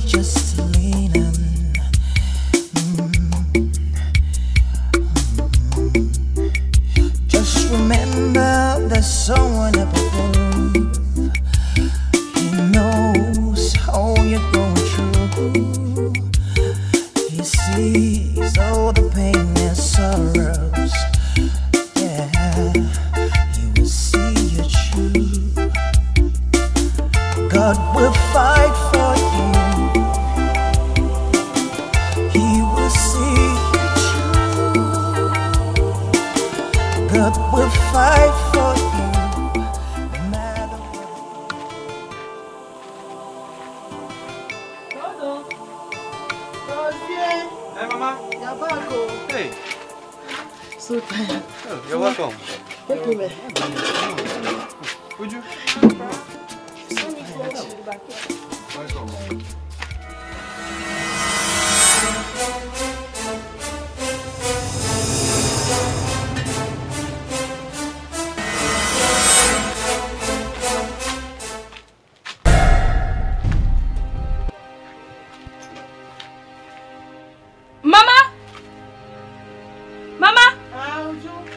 just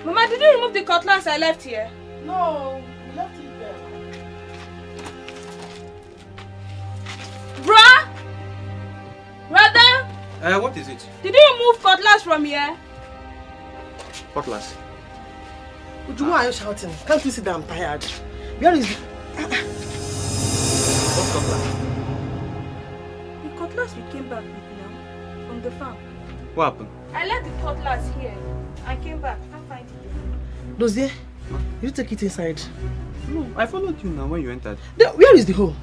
Mama, did you remove the cutlass I left here? No, we left it there. Bruh! Brother! Uh, what is it? Did you remove cutlass from here? Cutlass. Uju, why are you shouting? Can't you see that I'm tired? Where is the... What cutlass? The cutlass we came back with now, from the farm. What happened? I left the cutlass here. I came back. Dozie, you take it inside. No, I followed you now when you entered. The, where is the hole?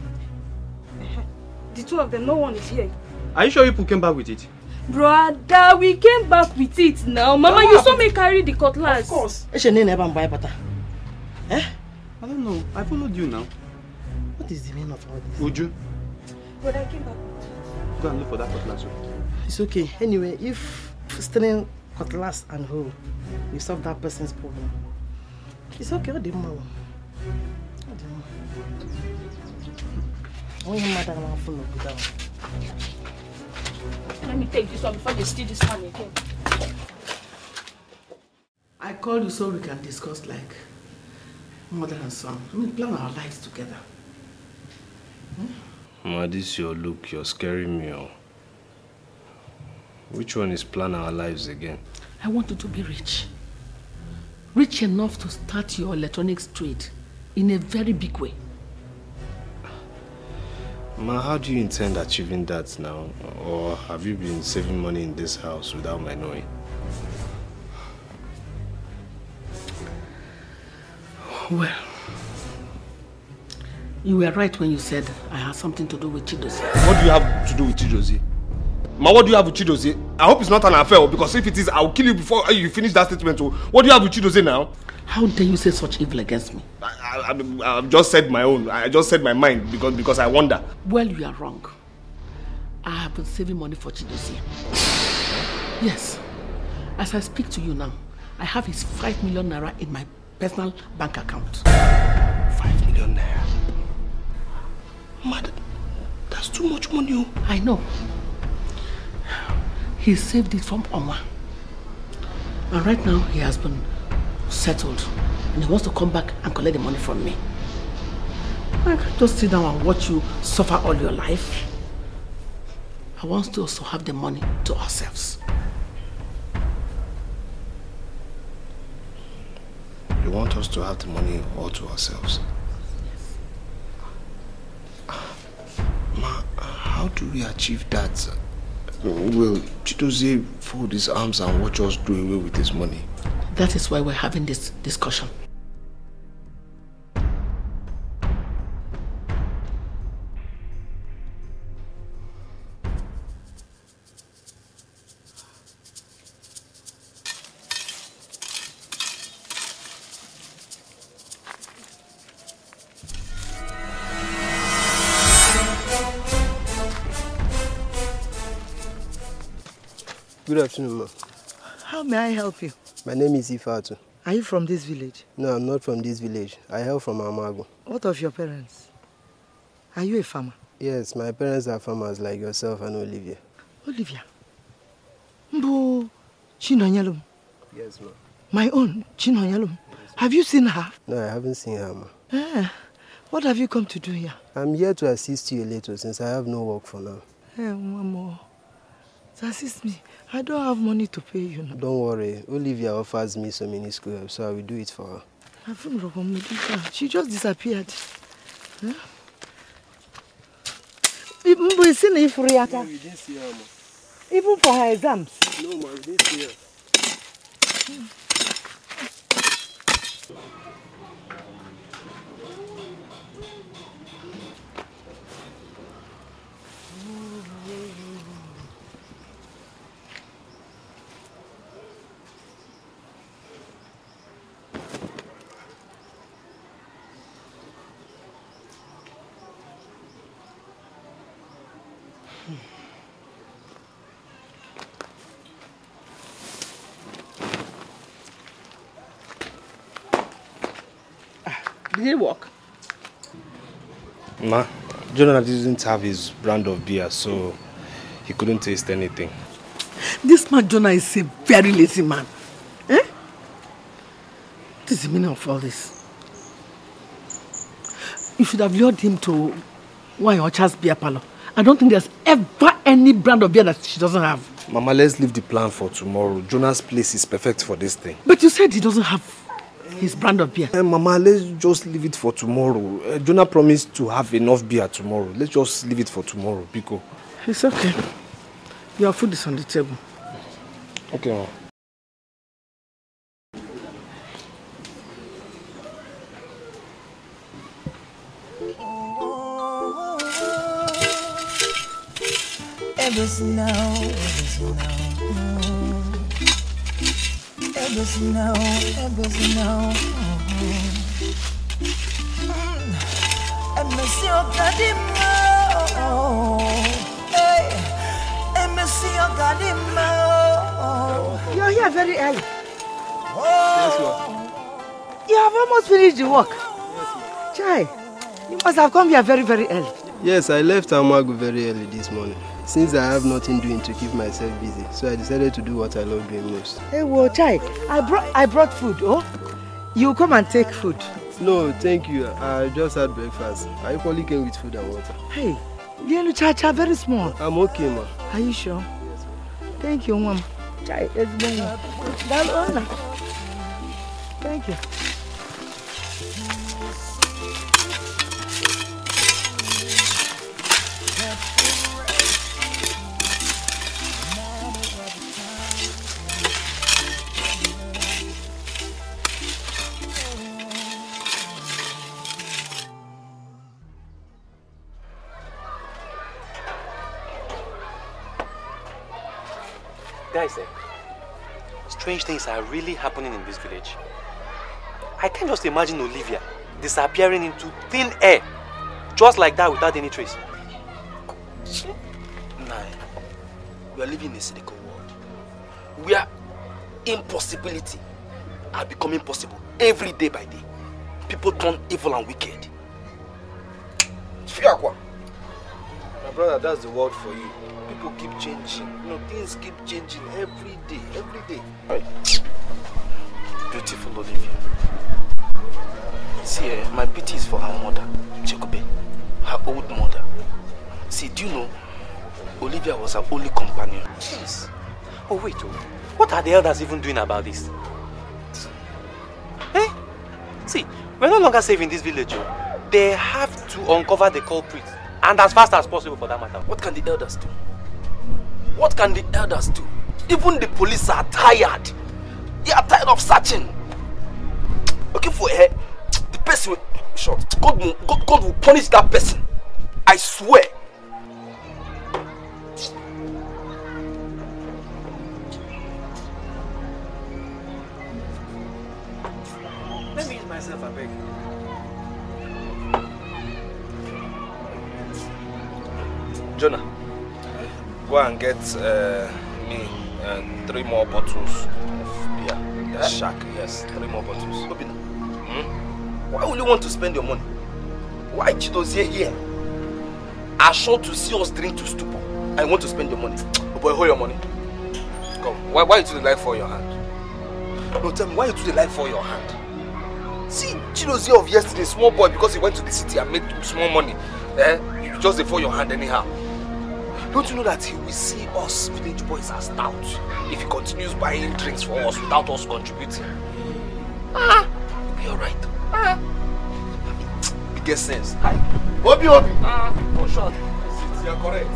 The two of them, no one is here. Are you sure people came back with it? Brother, we came back with it now. Mama, you saw me carry the cutlass. Of course. Name, Evan Boy Butter. Eh? I don't know. I followed you now. What is the meaning of all this? Would you? But I came back with it. Go and look for that cutlass. It's okay. Anyway, if stealing cutlass and hoe will solve that person's problem, it's okay. What the man? What the man? I want him mad and I'm full of good down. Let me take this one before they steal this one again. I called you so we can discuss like mother and son. I mean, plan our lives together. Hmm? Ma, this your look, you're scaring me. Oh. Which one is plan our lives again? I want you to be rich. Rich enough to start your electronics trade in a very big way. Ma, how do you intend achieving that now? Or have you been saving money in this house without my knowing? Well, you were right when you said I had something to do with Chidozie. What do you have to do with Chidozie? Ma, what do you have with Chidozie? I hope it's not an affair, because if it is, I'll kill you before eh, you finish that statement. oh. What do you have with Chidozie now? How dare you say such evil against me? I, I, I've just said my own. I just said my mind because, because I wonder. Well, you are wrong. I have been saving money for Chidozie. Yes. As I speak to you now, I have his 5 million naira in my personal bank account. Five million naira. Mad, that's too much money. oh. I know. He saved it from Oma. And right now he has been settled. And he wants to come back and collect the money from me. I can't just sit down and watch you suffer all your life. I want to also have the money to ourselves. You want us to have the money all to ourselves? Ma, how do we achieve that? Will Chidozie fold his arms and watch us do away with his money? That is why we're having this discussion. Good afternoon, ma. How may I help you? My name is Ifatu. Are you from this village? No, I'm not from this village. I hail from Amago. What of your parents? Are you a farmer? Yes, my parents are farmers like yourself and Olivia. Olivia. Mbo Chinonyelum. Yes, ma'am. My own Chinonyelum. Have you seen her? No, I haven't seen her, ma. Eh, what have you come to do here? I'm here to assist you a little since I have no work for now. Hey, Mamo. Assist me. I don't have money to pay you now. Don't worry, Olivia offers me so many school help, so I will do it for her. I feel Rokomudika. She just disappeared. Huh? Na ifuru ya taa. we didn't see her, ma. Even for her exams. No, ma, we didn't see her. Did it work? Ma, Jonathan didn't have his brand of beer, so he couldn't taste anything. This man Jonah is a very lazy man. Eh? What is the meaning of all this? You should have lured him to one or Orchard's beer parlor. I don't think there's ever any brand of beer that she doesn't have. Mama, let's leave the plan for tomorrow. Jonah's place is perfect for this thing. But you said he doesn't have his brand of beer. Eh, Mama, let's just leave it for tomorrow. Uh, Jonah promised to have enough beer tomorrow. Let's just leave it for tomorrow, Biko. It's okay. Your food is on the table. Okay, Ma. Ever snow, ever snow. Ever snow, ever snow. Ever see Kadimo. Hey, ever see Kadimo. You're here very early. Yes, ma. You have almost finished the work. Yes, Chai, you must have come here very, very early. Yes, I left Amago very early this morning. Since I have nothing doing to keep myself busy, so I decided to do what I love doing most. Hey, well, Chai, I brought, I brought food, oh? You come and take food. No, thank you. I just had breakfast. I equally came with food and water. Hey, little Chacha, very small. I'm okay, ma. Are you sure? Thank you, Mom. Chai, it's honor. Thank you. Guys, eh, strange things are really happening in this village. I can't just imagine Olivia disappearing into thin air, just like that without any trace. Nine. We are living in a cynical world where impossibility are becoming possible every day by day. People turn evil and wicked. Fiakwa. My brother, that's the word for you. People keep changing. You know, things keep changing every day, every day. Right. Beautiful Olivia. See, eh, my pity is for her mother, Chekobe, her old mother. See, do you know, Olivia was her only companion. Jeez. Oh, wait, oh. What are the elders even doing about this? Eh? See, we're no longer safe in this village. Oh. They have to uncover the culprit. And as fast as possible for that matter. What can the elders do? What can the elders do? Even the police are tired. They are tired of searching. Looking for her. The person will. Short. God will, God, God will punish that person. I swear. Get uh, me and three more bottles of beer. The shack, yes, three more bottles. Obinna, Hmm? Why will you want to spend your money? Why Chidozie here? I sure to see us drink to stupor I want to spend your money. Oh boy, hold your money. Come. Why, why you do the life for your hand? No, tell me, why you do the life for your hand? See, Chidozie of yesterday, small boy, because he went to the city and made small money. Eh? You just dey for your hand anyhow. Don't you know that he will see us village boys as stout if he continues buying drinks for us without us contributing? Ah, you'll be alright. Ah. He gets sense. Hi. Obi Obi. Ah, for sure. You're correct.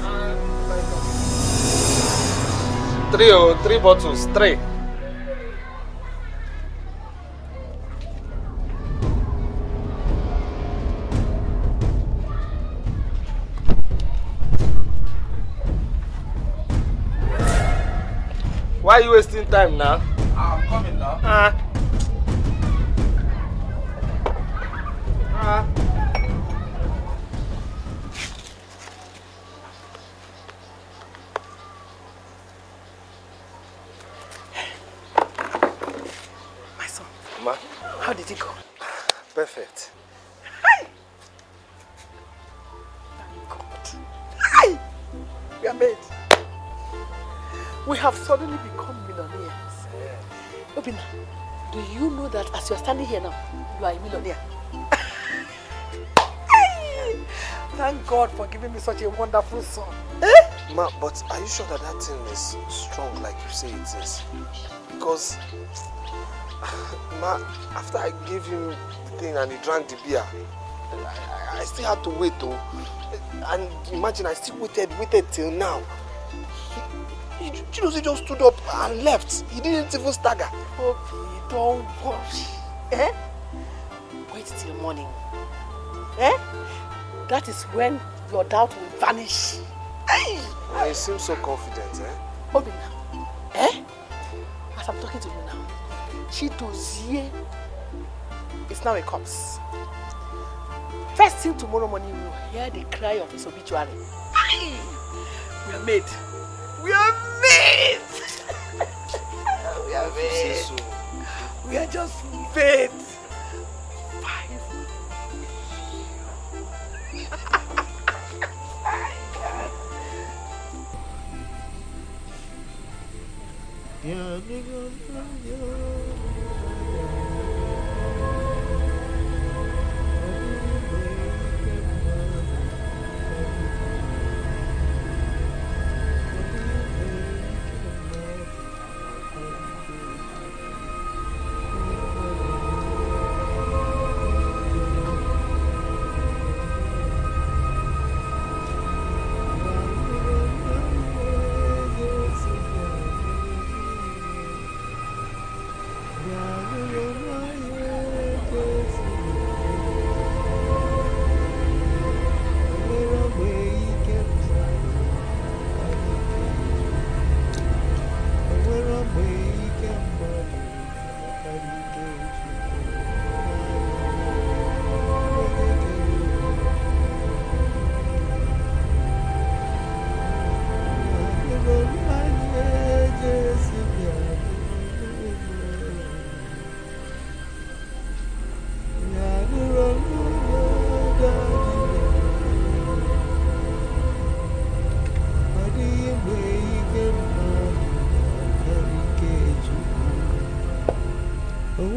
Three, oh, three bottles, three. Why are you wasting time now? I'm coming now. Ah. Giving me such a wonderful son. Eh? Ma, but are you sure that that thing is strong like you say it is? Because, ma, after I gave him the thing and he drank the beer, I, I, still had to wait though. And imagine I still waited, waited till now. He, he, he just stood up and left. He didn't even stagger. Obi, don't worry. Eh? Wait till morning. Eh? That is when your doubt will vanish. Hey! Ma, he seems so confident, eh? Obina, eh? As I'm talking to you now, Chidozie is now a corpse. First thing tomorrow morning, we will hear the cry of his obituary. Aye! We are made. We are made! we are made. so. We are just made. O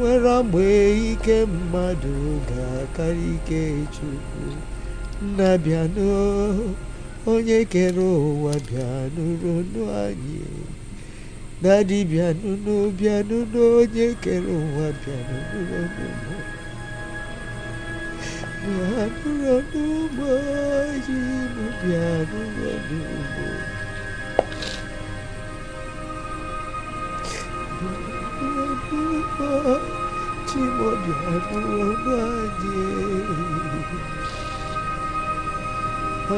nwere mgbe ike mmadụ ga-akarị ike chukwu. Nna bịanụ onye kere ụwa bịanụrụ anyị dadi bịanụnụ bịanụnụ onye kere ụwa bịanụrụ bịanụrụ n'ugbo jinụ bịanụrụ n'ugbo chimọbịanụrụ anyị ọ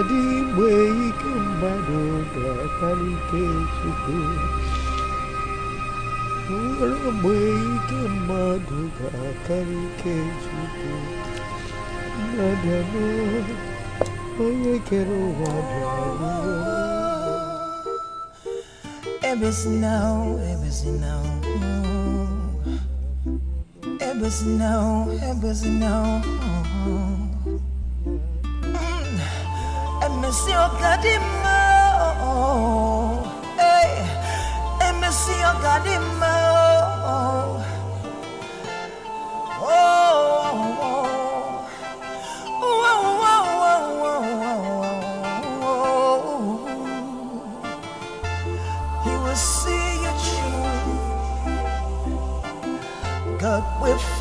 dịghị mgbe ike mmadụ ga-akarị ike chukwu o nwere mgbe ike mmadụ ga-akarị ike chukwu nnabịanụ onye kere Ebis no, no. Mm. Ebis no, no. Emisi ogadimo. Hey, emisi ogadimo.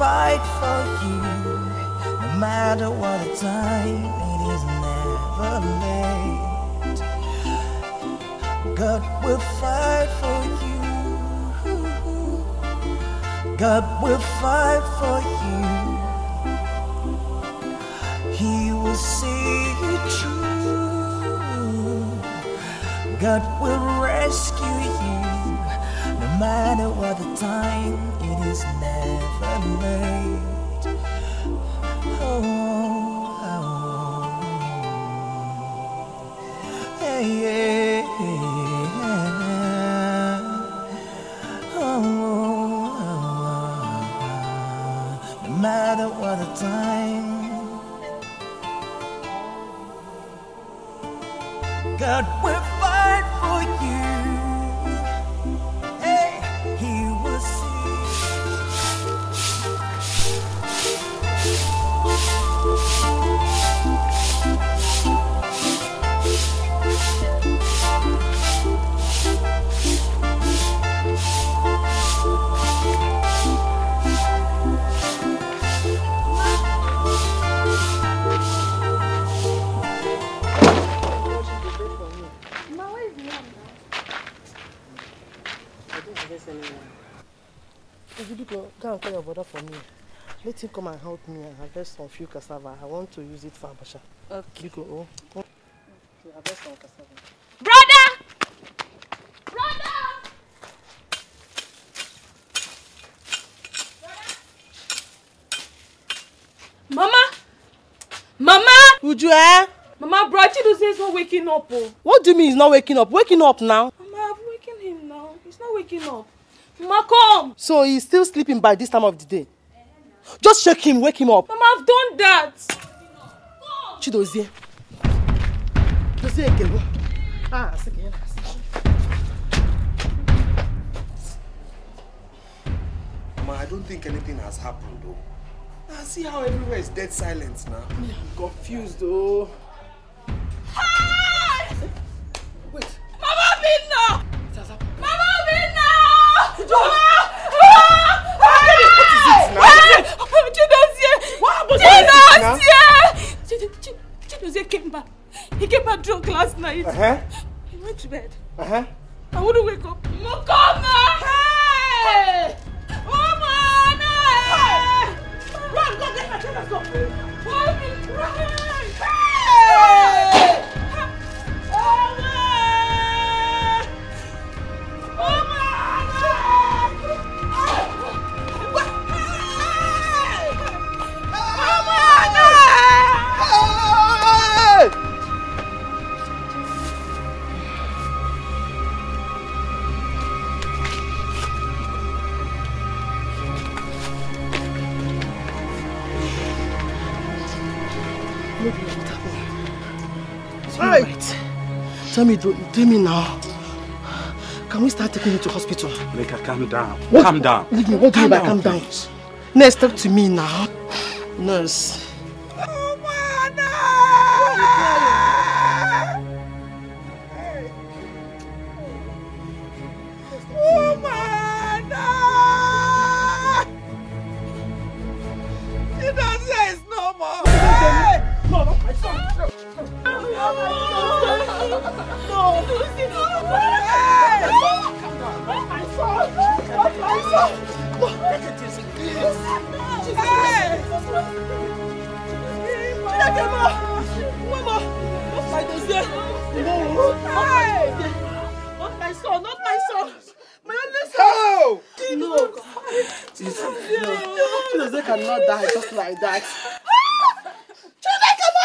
Fight for you. No matter what the time, it is never late. God will fight for you. God will fight for you. He will see you through. God will rescue you. No matter what the time, is never late. Oh, oh. Hey, yeah, yeah. Oh, oh, oh. No matter what the time. God Him come and help me and harvest some few cassava. I want to use it for abasha. Okay. You go, oh, come to harvest some cassava. Brother! Brother! Mama! Mama! Uju, eh? Mama, bro, Chidozie is not waking up. Oh. What do you mean he's not waking up? Waking up now? Mama, I'm waking him now. He's not waking up. Mama, come! So he's still sleeping by this time of the day? Just shake him, wake him up. Mama, I've done that. Chidozie. Chidozie Ekebo. Ah, sick here. Mama, I don't think anything has happened though. Ah, see how everywhere is dead silent now. Me, I'm confused though. Wait. Mama, Binna! Mama, Binna! Mama! What is it now? Chidozie! What happened? Chidozie! Chid- Chid- came back. He came back drunk last night. Uh-huh. He went to bed. Uh-huh. I wouldn't wake up. No, come now! Hey! Woman! Hey! Run, go get my chair, let's go! Woman, run! Tell me, do- tell me now. Can we start taking you to hospital? Her calm down. What- Calm down. Leave me. What do you mean by calm down? Nurse, talk to me now. Nurse. Maman. No, No. Jesus, no. Cannot die just like that. Chinoze, come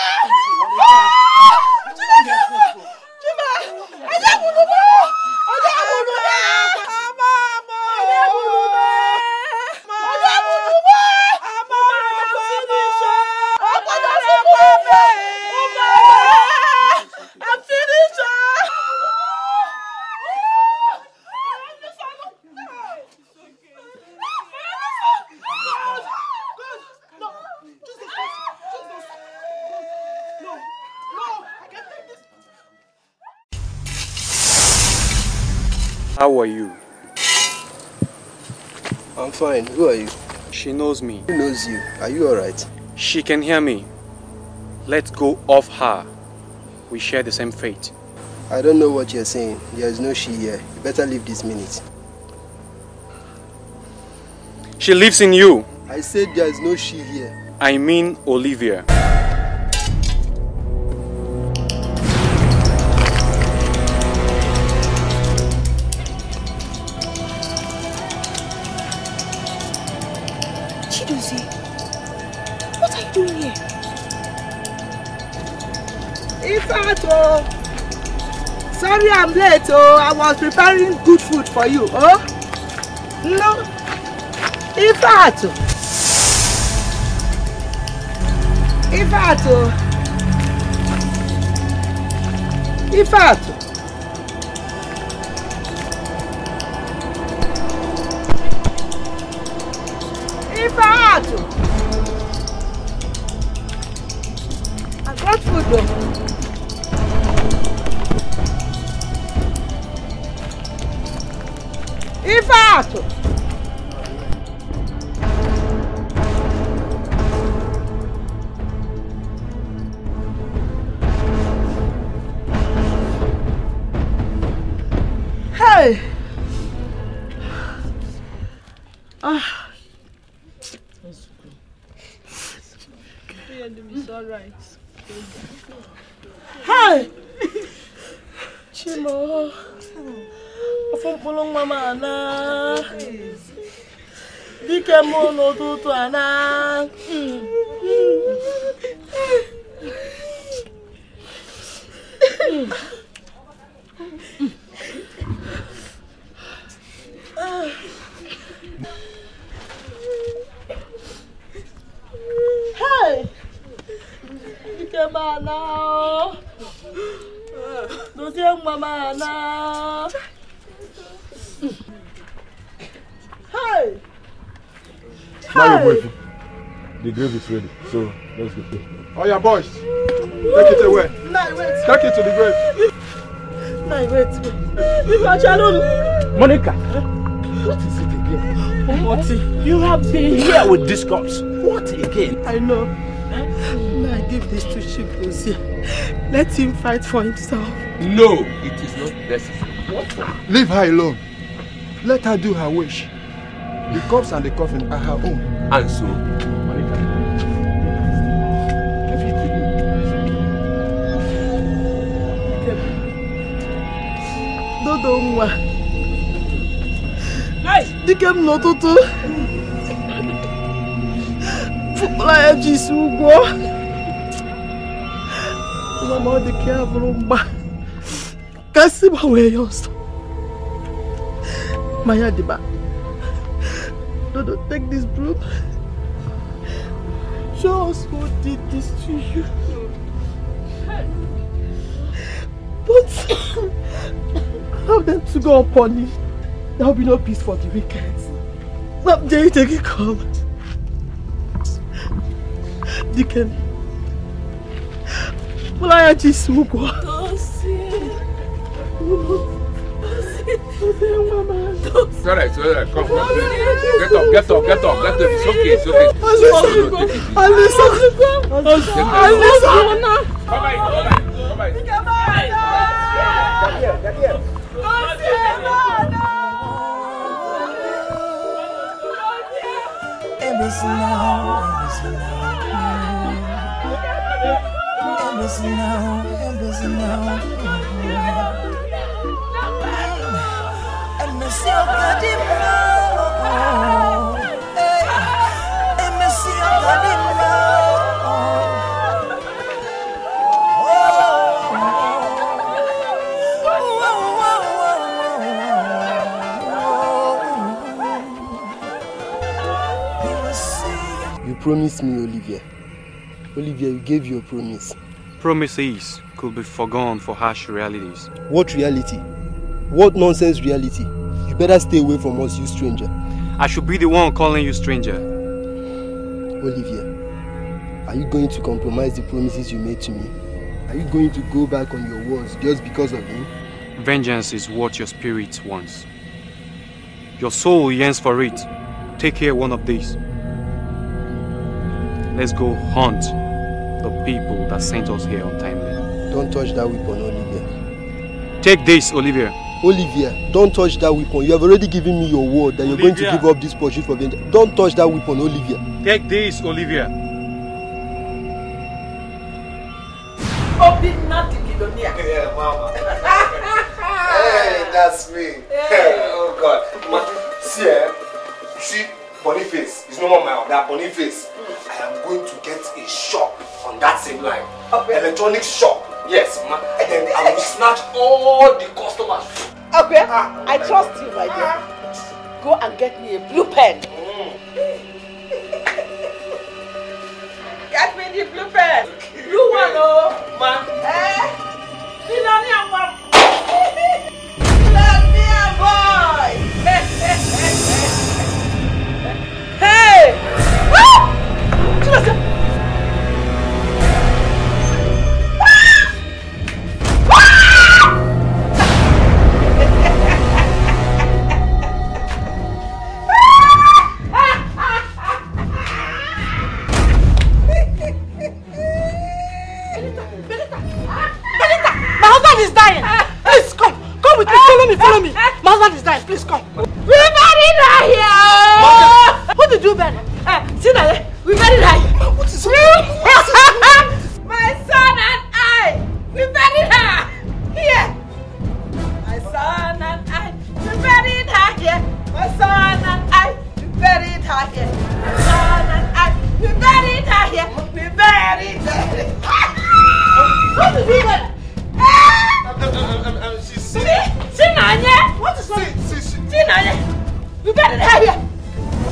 on! How are you? I'm fine. Who are you? She knows me. Who knows you? Are you alright? She can hear me. Let's go off her. We share the same fate. I don't know what you're saying. There is no she here. You better leave this minute. She lives in you. I said there is no she here. I mean Olivia. Was preparing good food for you, oh? No. Ifato! Ifato! Ifato! 羡慕骆驼团。嗯。Now you're waiting. The grave is ready, so let's go. Oh yeah, boys, take it away. Nai, wait. Take it to the grave. Nai, wait. Leave my child Monica, what is it again? What? You have been here with this corpse. What again? I know. Nai, give this to Chigozie. Let him fight for himself. No, it is not necessary. What for? Leave her alone. Let her do her wish. The corpse and the coffin are her own. And so. Dodo nwa. Dike m n'ụtụtụ. Fụkpara ya ji isi ụgwọ. Nwa ma ọ dị ka ya bụrụ mgba. Ka si gbanwee ya ọsọ. Ma ya dịba. Dodo, take this broom. Show us who did this to you. But have them to go unpunished. There will be no peace for the wicked. You take it come. Deacon. Well, I just woke up. It's alright, it's alright. Come, come. Get up, get up, get up. Embassy now, embassy now. Embassy now, embassy now. Promised me, Olivia. Olivia, you gave your promise. Promises could be forgone for harsh realities. What reality? What nonsense reality? Better stay away from us, you stranger. I should be the one calling you stranger. Olivia, are you going to compromise the promises you made to me? Are you going to go back on your words just because of him? Vengeance is what your spirit wants. Your soul yearns for it. Take care one of these. Let's go hunt the people that sent us here untimely. Don't touch that weapon, Olivia. Take this, Olivia. Olivia, don't touch that weapon. You have already given me your word that you're going to Olivia. give up this pursuit for vengeance. Don't touch that weapon, Olivia. Take this, Olivia. Obinna the millionaire. Yeah, mama. hey, that's me. oh God. Ma, see, eh? See, Boniface. It's no more my that Boniface. I am going to get a shop on that same line. Electronic shop. Yes, ma. I will snatch all the customers. Okay, I trust you, my dear. Go and get me a blue pen. Get me the blue pen. Blue one, oh. Ma. Eh? Millionaire one. Husband is dying. Please come. We buried her here. What did you bury? Nanya. You better die here.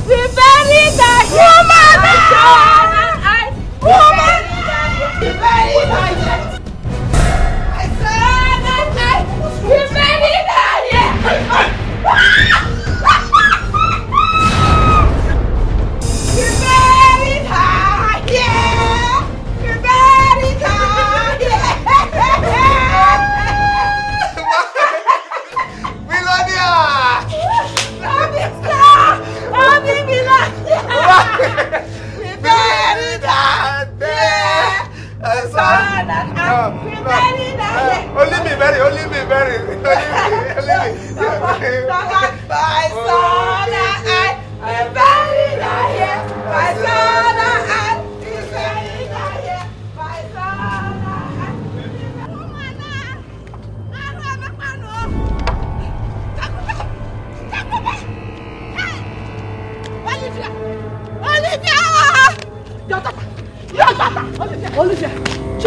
We bury the human child. Woman. We bury the I said that. We bury here. Uh, only me, Mary. Only me, Mary. Only me. Only me. My son and I,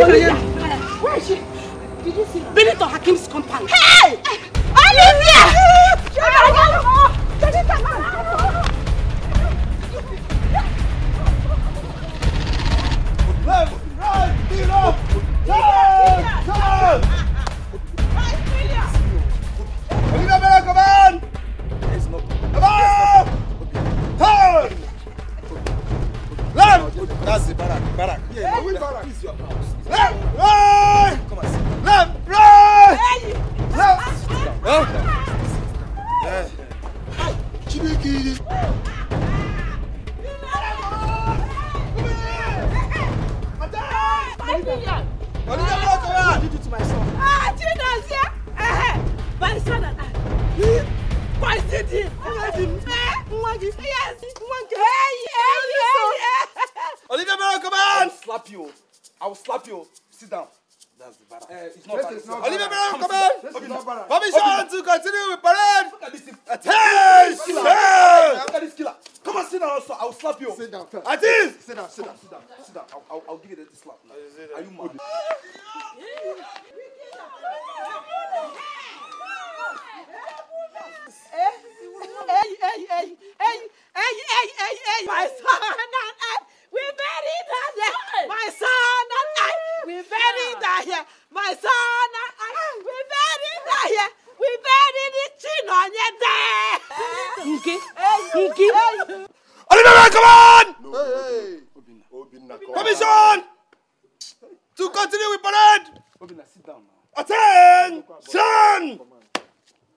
Olivia! Where Attention! Attention! After this killer. Come on, sit down also. I will slap you. Sit down first. Atis! Sit down, sit down, sit down. Sit down. I'll, I'll, I'll give you the slap. now. Are you mad? Hey, hey, hey, hey, hey, hey, hey, hey, my son and I, we buried her there. My son and I, we buried her here. My son and I, we buried her here. We buried the chin on your there. Nki, Nki. Olivia Bella, come on! Hey, hey. Permission to continue with parade. Obina, sit down now. Attention!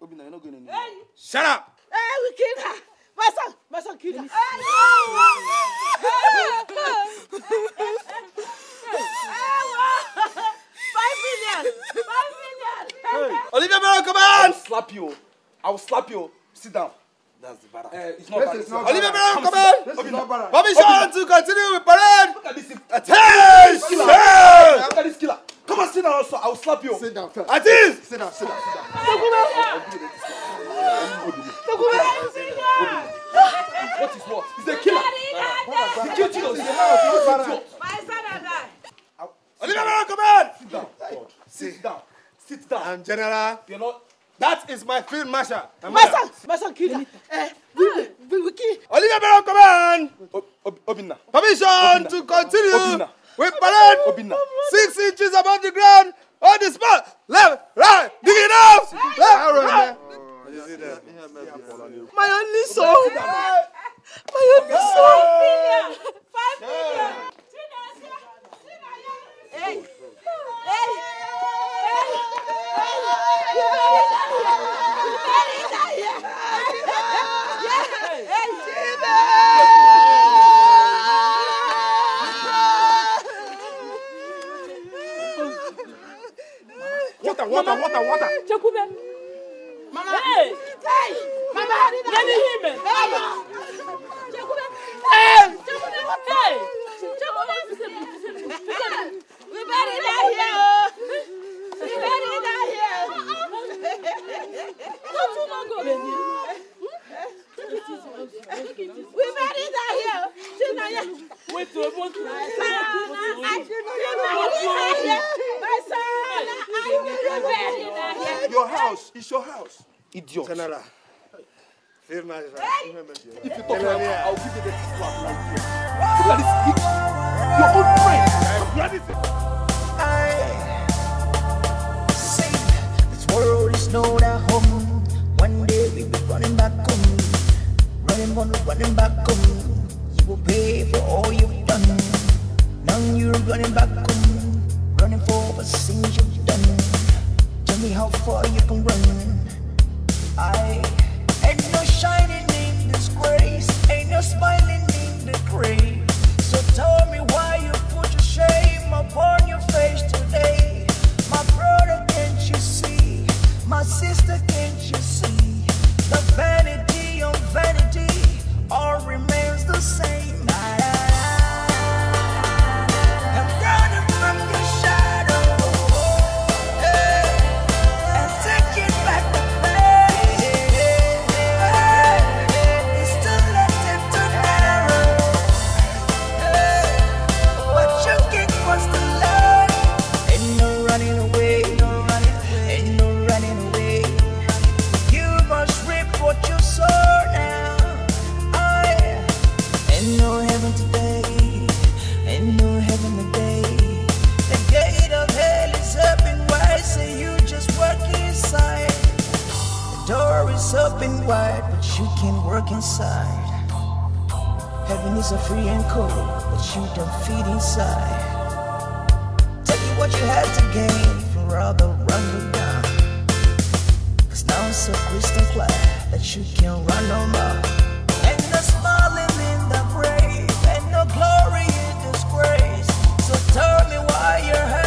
Obinna, you're not going anywhere. Shut up! Hey, we killed her. My son, my son killed her. Five million. Five million. Olivia Baron, come on! I'll slap you. I'll slap you. Sit down. That's the barrack. Uh, it's not This barrack. is not Olivia barrack. Baron, This come is on. not barrack. Permission to continue with parade. Look at this. Attention! Look at this killer. Come on, sit down also. I'll slap you. Sit down first. Aziz! Sit down, sit down, sit down. What is what? He's a killer. He killed you. He's a man. My son and I. Olivia Baron, come on! Sit down. Sit down. Sit down. I'm General. You're not. That is my field marshal. My son, my son killed her. Eh, kill. Olivia Baron, come on! Ob- Obinna. Permission to continue Obinna. with parade. Obinna. Six inches above the ground. On the spot. ani hime. We better not here. We better not here. Not too long ago, baby. We better not here. Wait to open to my son. Your house. It's your house. Idiot. Canada. General. Field marshal. If you talk like that, I'll give you the slap like this. Look at this. He- Your own friend. Bloody Say, this world is not our home. One day we'll be running back home. Running, running, running back home. You will pay for all you've done. Now you're running back home. Running for the things you've done. Tell me how far you can run. I ain't shining in disgrace. Ain't no smiling in the grave. So tell me why you put your shame upon can't run